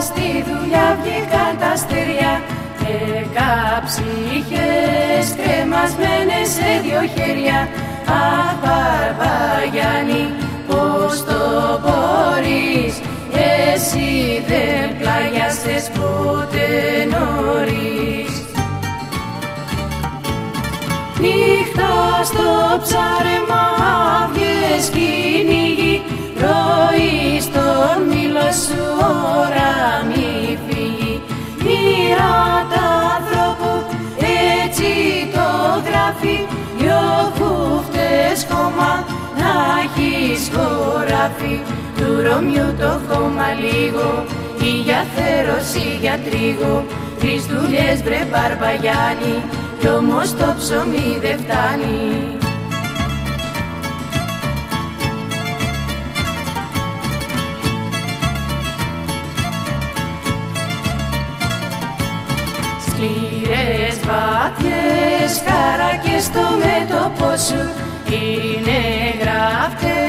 στη δουλειά βγήκαν τα αστέρια Δέκα ψυχές κρεμασμένες σε δυο χέρια. Αχ Μπαρμπαγιάννη πώς το μπορείς; Εσύ δεν πλάγιασες ποτέ νωρίς. Νύχτα στο ψάρεμα έχεις χωράφι Του Ρωμιού το χώμα λίγο ή για θέρος ή για τρίγο Τρεις δουλειές βρε Μπαρμπαγιάννη κι όμως το ψωμί δεν φτάνει. Σκληρές βαθιές χαράκες στο μέτωπο σου είναι γραφτές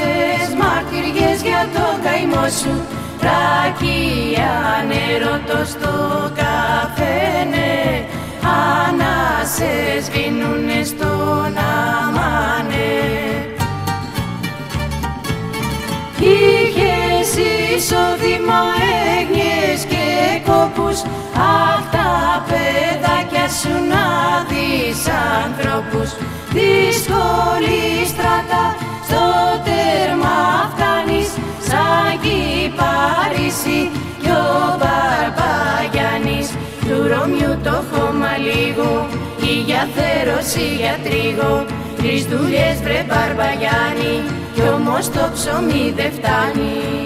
σου Ρακία νερό στο καφένε ανάσες σβήνουνε στον αμάνε Είχες εισόδημα έγνοιες και κόπους. Αχ τα παιδάκια σου να δεις ανθρώπους. Δύσκολη Παρίσι κι ο Μπαρμπαγιάννης Του Ρωμιού το χώμα λίγο ή για θέρος ή για τρίγο. Τρεις δουλειές βρε Μπαρμπαγιάννη κι όμως το ψωμί δεν φτάνει